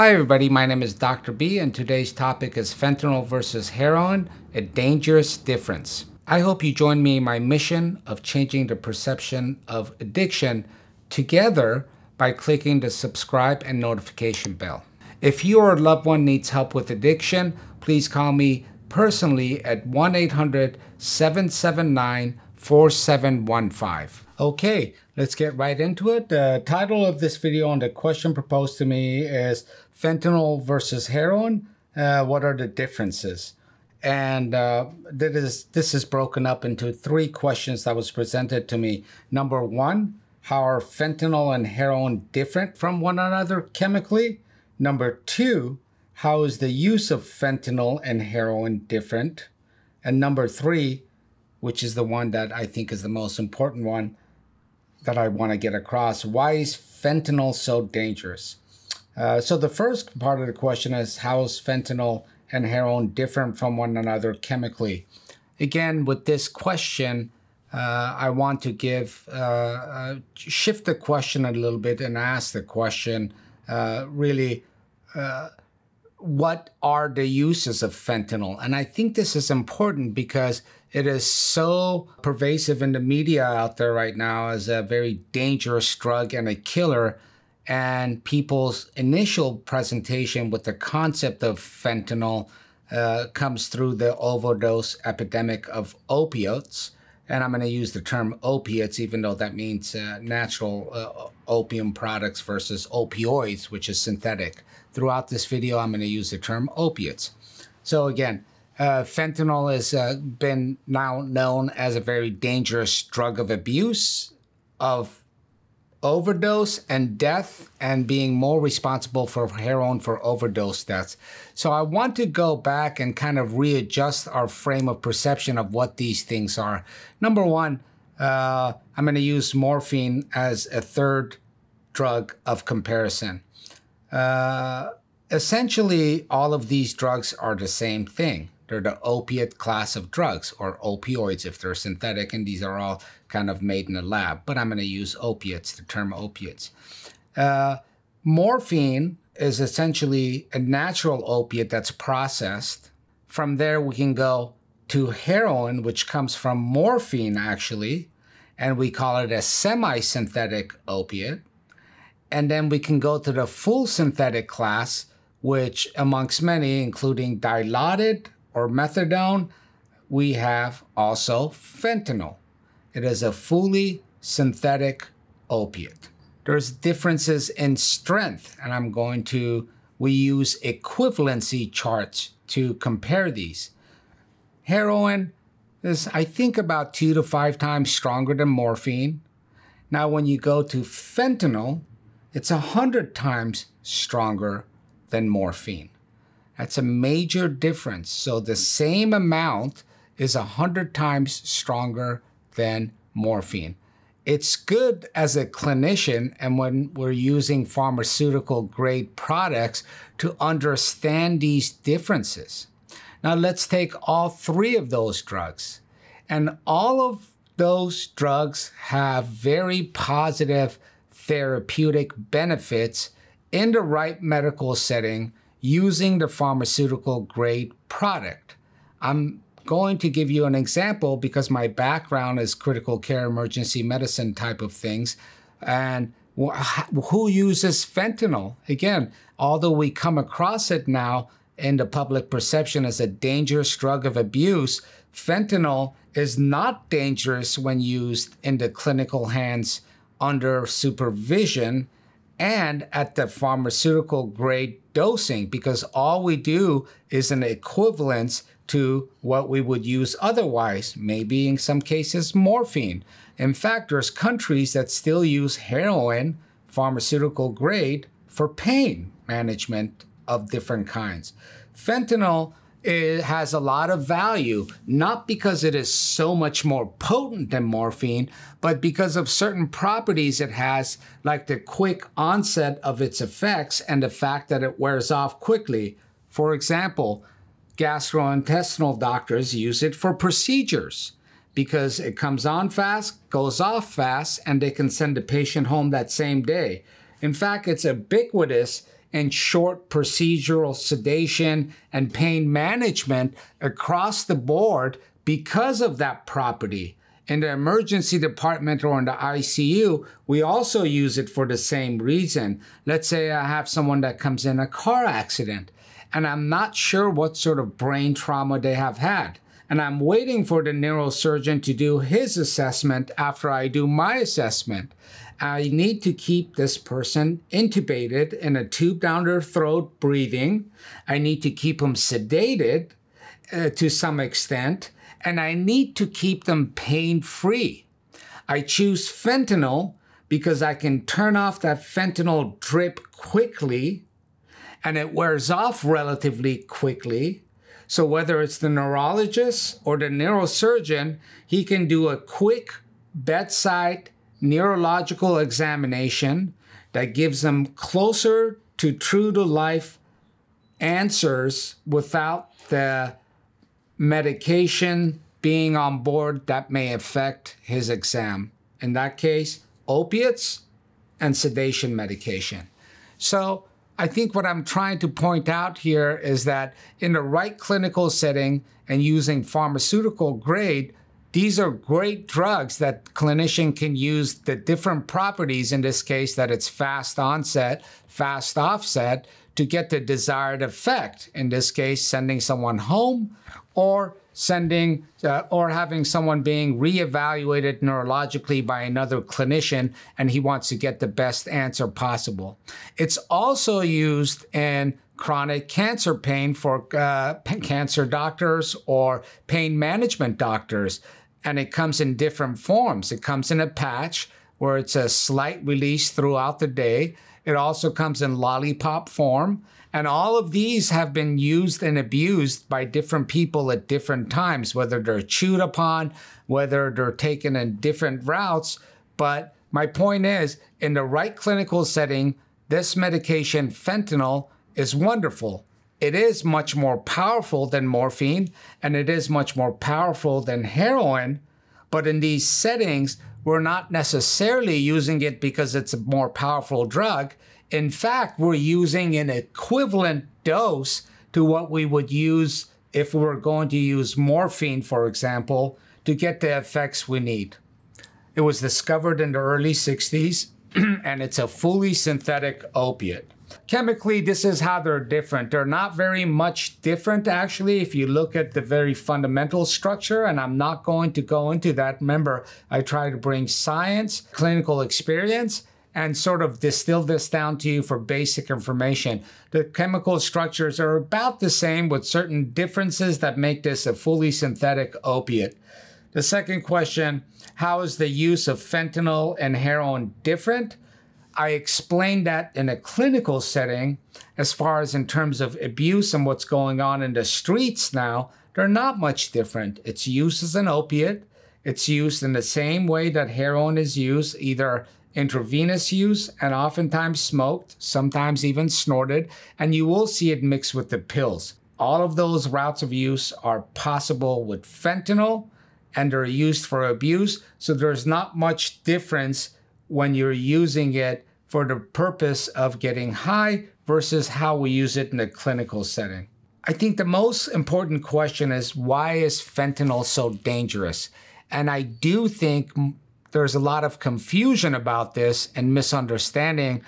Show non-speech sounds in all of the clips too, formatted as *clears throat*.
Hi, everybody. My name is Dr. B, and today's topic is fentanyl versus heroin, a dangerous difference. I hope you join me in my mission of changing the perception of addiction together by clicking the subscribe and notification bell. If you or a loved one needs help with addiction, please call me personally at 1 800 779 4715. Okay, let's get right into it. The title of this video and the question proposed to me is fentanyl versus heroin. Uh, what are the differences? And uh, this, is, this is broken up into three questions that was presented to me. Number one, how are fentanyl and heroin different from one another chemically? Number two, how is the use of fentanyl and heroin different? And number three, which is the one that I think is the most important one, that I want to get across. Why is fentanyl so dangerous? Uh, so the first part of the question is how is fentanyl and heroin different from one another chemically? Again, with this question, uh, I want to give uh, uh shift the question a little bit and ask the question uh, really uh, what are the uses of fentanyl? And I think this is important because it is so pervasive in the media out there right now as a very dangerous drug and a killer. And people's initial presentation with the concept of fentanyl uh, comes through the overdose epidemic of opiates. And I'm going to use the term opiates, even though that means uh, natural uh, opium products versus opioids, which is synthetic. Throughout this video, I'm going to use the term opiates. So again, uh, fentanyl has uh, been now known as a very dangerous drug of abuse, of overdose and death, and being more responsible for heroin for overdose deaths. So I want to go back and kind of readjust our frame of perception of what these things are. Number one, uh, I'm going to use morphine as a third drug of comparison. Uh, essentially, all of these drugs are the same thing. They're the opiate class of drugs, or opioids if they're synthetic, and these are all kind of made in a lab. But I'm going to use opiates, the term opiates. Uh, morphine is essentially a natural opiate that's processed. From there, we can go to heroin, which comes from morphine actually, and we call it a semi synthetic opiate. And then we can go to the full synthetic class, which, amongst many, including dilaudid or methadone, we have also fentanyl. It is a fully synthetic opiate. There's differences in strength, and I'm going to, we use equivalency charts to compare these. Heroin is, I think, about two to five times stronger than morphine. Now, when you go to fentanyl, it's a hundred times stronger than morphine. That's a major difference. So the same amount is a hundred times stronger than morphine. It's good as a clinician and when we're using pharmaceutical grade products to understand these differences. Now let's take all three of those drugs. And all of those drugs have very positive therapeutic benefits in the right medical setting using the pharmaceutical grade product. I'm going to give you an example because my background is critical care emergency medicine type of things. And who uses fentanyl? Again, although we come across it now in the public perception as a dangerous drug of abuse, fentanyl is not dangerous when used in the clinical hands under supervision and at the pharmaceutical grade dosing because all we do is an equivalence to what we would use otherwise, maybe in some cases morphine. In fact, there's countries that still use heroin, pharmaceutical grade, for pain management of different kinds. Fentanyl it has a lot of value, not because it is so much more potent than morphine, but because of certain properties it has, like the quick onset of its effects and the fact that it wears off quickly. For example, gastrointestinal doctors use it for procedures because it comes on fast, goes off fast, and they can send the patient home that same day. In fact, it's ubiquitous and short procedural sedation and pain management across the board because of that property. In the emergency department or in the ICU, we also use it for the same reason. Let's say I have someone that comes in a car accident and I'm not sure what sort of brain trauma they have had. And I'm waiting for the neurosurgeon to do his assessment after I do my assessment. I need to keep this person intubated in a tube down their throat breathing. I need to keep them sedated uh, to some extent and I need to keep them pain free. I choose fentanyl because I can turn off that fentanyl drip quickly and it wears off relatively quickly. So, whether it's the neurologist or the neurosurgeon, he can do a quick bedside neurological examination that gives them closer to true to life answers without the medication being on board that may affect his exam. In that case, opiates and sedation medication. So, I think what I'm trying to point out here is that in the right clinical setting and using pharmaceutical grade, these are great drugs that clinician can use the different properties in this case that it's fast onset, fast offset to get the desired effect. In this case, sending someone home or sending uh, or having someone being reevaluated neurologically by another clinician and he wants to get the best answer possible. It's also used in chronic cancer pain for uh, cancer doctors or pain management doctors. And it comes in different forms. It comes in a patch where it's a slight release throughout the day. It also comes in lollipop form. And all of these have been used and abused by different people at different times, whether they're chewed upon, whether they're taken in different routes. But my point is, in the right clinical setting, this medication, fentanyl, is wonderful. It is much more powerful than morphine and it is much more powerful than heroin. But in these settings, we're not necessarily using it because it's a more powerful drug. In fact, we're using an equivalent dose to what we would use if we were going to use morphine, for example, to get the effects we need. It was discovered in the early 60s *clears throat* and it's a fully synthetic opiate. Chemically, this is how they're different. They're not very much different, actually, if you look at the very fundamental structure, and I'm not going to go into that. Remember, I try to bring science, clinical experience, and sort of distill this down to you for basic information. The chemical structures are about the same with certain differences that make this a fully synthetic opiate. The second question how is the use of fentanyl and heroin different? I explained that in a clinical setting, as far as in terms of abuse and what's going on in the streets now, they're not much different. It's used as an opiate. It's used in the same way that heroin is used, either intravenous use and oftentimes smoked, sometimes even snorted, and you will see it mixed with the pills. All of those routes of use are possible with fentanyl and they're used for abuse, so there's not much difference when you're using it for the purpose of getting high versus how we use it in a clinical setting. I think the most important question is why is fentanyl so dangerous? And I do think there's a lot of confusion about this and misunderstanding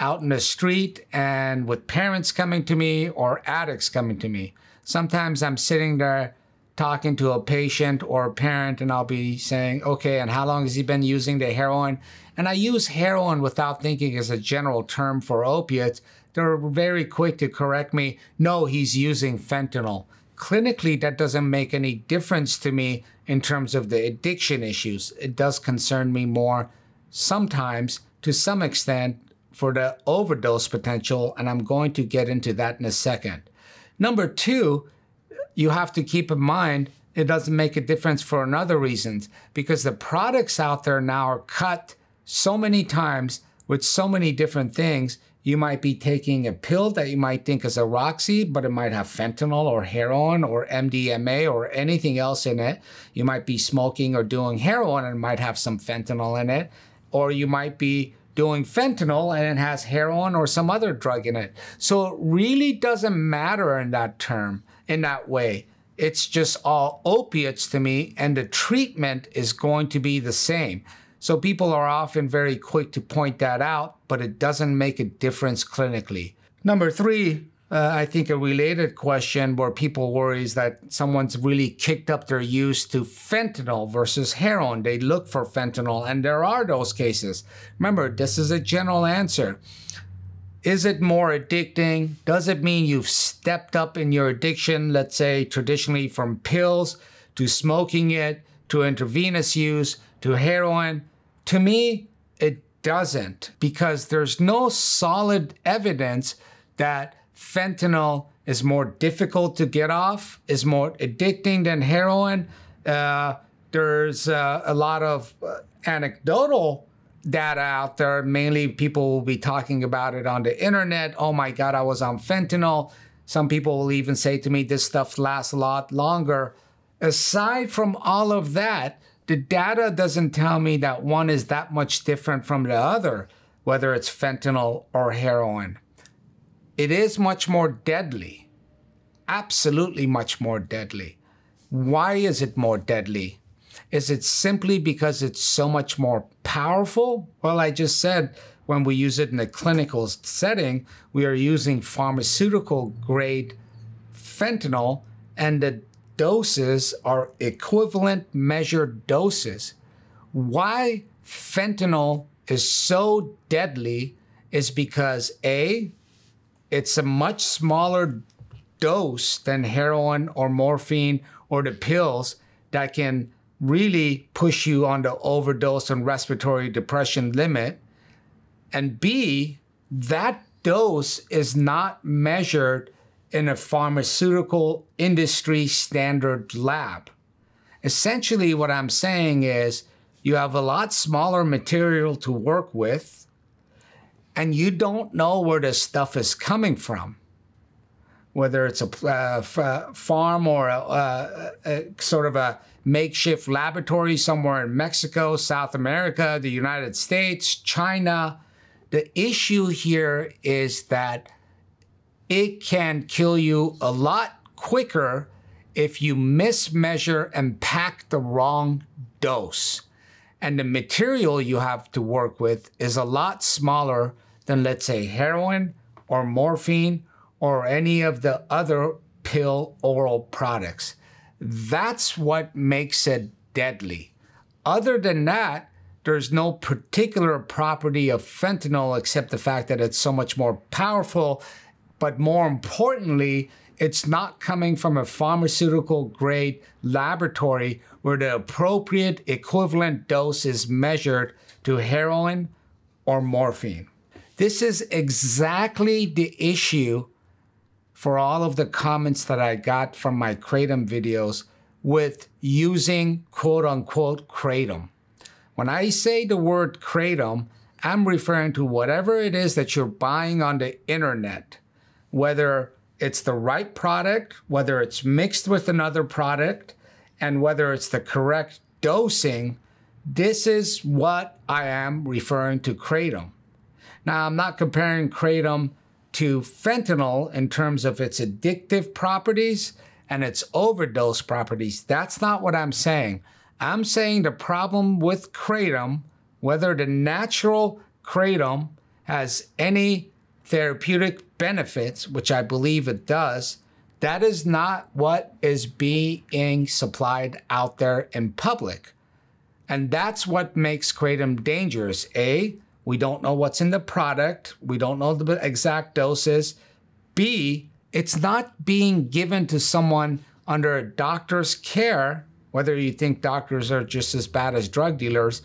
out in the street and with parents coming to me or addicts coming to me. Sometimes I'm sitting there talking to a patient or a parent and I'll be saying, okay, and how long has he been using the heroin? And I use heroin without thinking as a general term for opiates. They're very quick to correct me. No, he's using fentanyl. Clinically, that doesn't make any difference to me in terms of the addiction issues. It does concern me more sometimes to some extent for the overdose potential, and I'm going to get into that in a second. Number two, you have to keep in mind it doesn't make a difference for another reasons because the products out there now are cut so many times with so many different things. You might be taking a pill that you might think is a Roxy, but it might have fentanyl or heroin or MDMA or anything else in it. You might be smoking or doing heroin and it might have some fentanyl in it. Or you might be doing fentanyl and it has heroin or some other drug in it. So it really doesn't matter in that term, in that way. It's just all opiates to me, and the treatment is going to be the same. So people are often very quick to point that out, but it doesn't make a difference clinically. Number three, uh, I think a related question where people worry is that someone's really kicked up their use to fentanyl versus heroin. They look for fentanyl, and there are those cases. Remember, this is a general answer. Is it more addicting? Does it mean you've stepped up in your addiction, let's say traditionally from pills to smoking it to intravenous use to heroin? To me, it doesn't because there's no solid evidence that fentanyl is more difficult to get off, is more addicting than heroin. Uh, there's uh, a lot of uh, anecdotal data out there. Mainly, people will be talking about it on the internet. Oh my God, I was on fentanyl. Some people will even say to me, this stuff lasts a lot longer. Aside from all of that, the data doesn't tell me that one is that much different from the other, whether it's fentanyl or heroin. It is much more deadly. Absolutely much more deadly. Why is it more deadly? Is it simply because it's so much more powerful? Well, I just said when we use it in a clinical setting, we are using pharmaceutical grade fentanyl, and the doses are equivalent measured doses. Why fentanyl is so deadly is because A, it's a much smaller dose than heroin or morphine or the pills that can really push you on the overdose and respiratory depression limit. And B, that dose is not measured in a pharmaceutical industry standard lab. Essentially, what I'm saying is you have a lot smaller material to work with, and you don't know where the stuff is coming from whether it's a uh, farm or a, a, a, sort of a makeshift laboratory somewhere in Mexico, South America, the United States, China. The issue here is that it can kill you a lot quicker if you mismeasure and pack the wrong dose. And the material you have to work with is a lot smaller than, let's say, heroin or morphine or any of the other pill oral products. That's what makes it deadly. Other than that, there's no particular property of fentanyl except the fact that it's so much more powerful. But more importantly, it's not coming from a pharmaceutical grade laboratory where the appropriate equivalent dose is measured to heroin or morphine. This is exactly the issue for all of the comments that I got from my Kratom videos with using quote unquote Kratom. When I say the word Kratom, I'm referring to whatever it is that you're buying on the internet, whether it's the right product, whether it's mixed with another product, and whether it's the correct dosing. This is what I am referring to Kratom. Now, I'm not comparing Kratom to fentanyl in terms of its addictive properties and its overdose properties. That's not what I'm saying. I'm saying the problem with kratom, whether the natural kratom has any therapeutic benefits, which I believe it does, that is not what is being supplied out there in public. And that's what makes kratom dangerous. A, we don't know what's in the product. We don't know the exact doses. B, it's not being given to someone under a doctor's care, whether you think doctors are just as bad as drug dealers,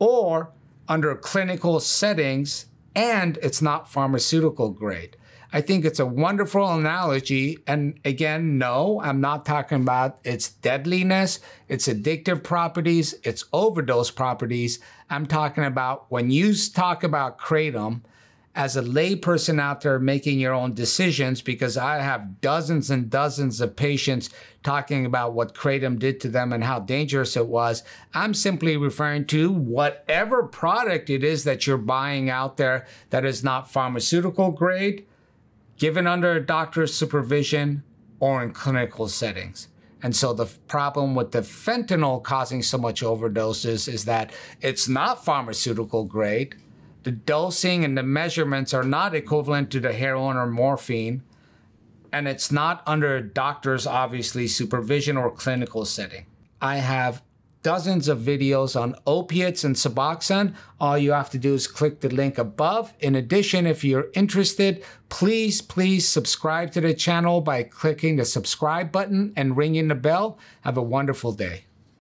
or under clinical settings, and it's not pharmaceutical grade. I think it's a wonderful analogy. And again, no, I'm not talking about its deadliness, its addictive properties, its overdose properties. I'm talking about when you talk about kratom as a layperson out there making your own decisions because I have dozens and dozens of patients talking about what kratom did to them and how dangerous it was. I'm simply referring to whatever product it is that you're buying out there that is not pharmaceutical grade, given under a doctor's supervision, or in clinical settings. And so the problem with the fentanyl causing so much overdoses is that it's not pharmaceutical grade the dosing and the measurements are not equivalent to the heroin or morphine, and it's not under a doctor's obviously supervision or clinical setting. I have dozens of videos on opiates and Suboxone. All you have to do is click the link above. In addition, if you're interested, please, please subscribe to the channel by clicking the subscribe button and ringing the bell. Have a wonderful day.